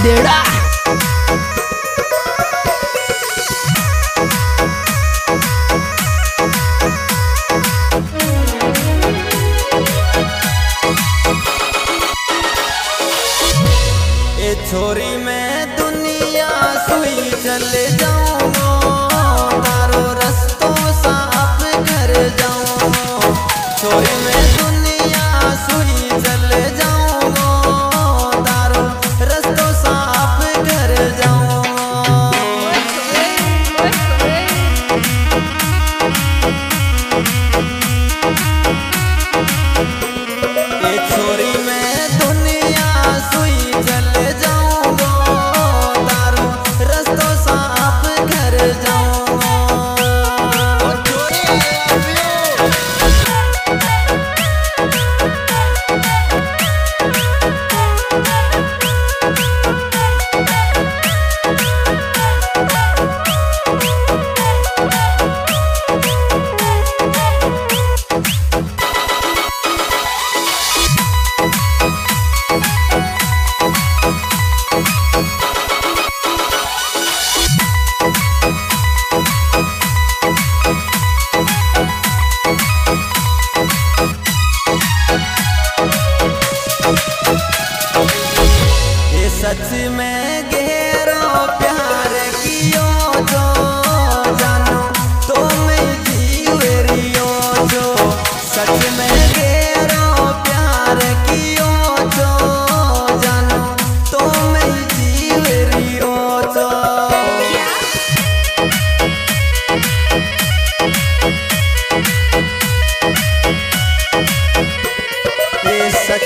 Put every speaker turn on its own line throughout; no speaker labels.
बंदेड़ा छोरी में दुनिया सुई चल तारो साफ़
कर
छोरी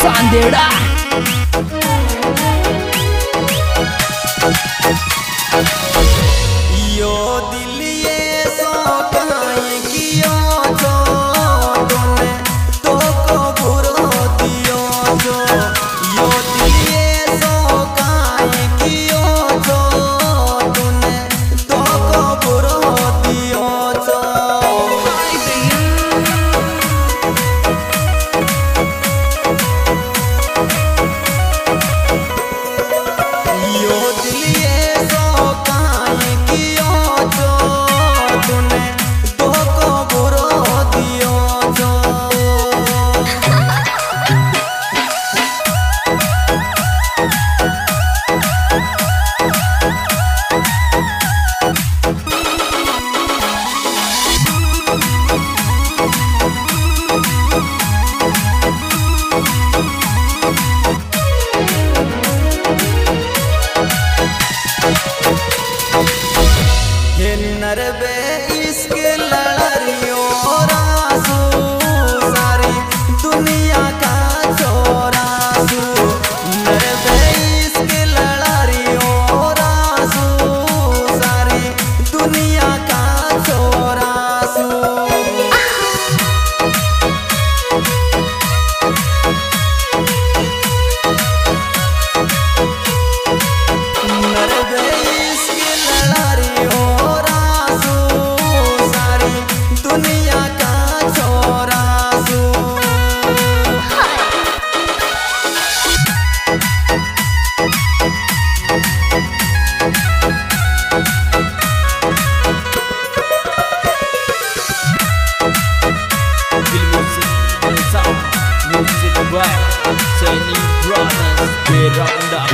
Sandera. es que
el Way round the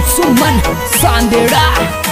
Suman सांदेड़ा।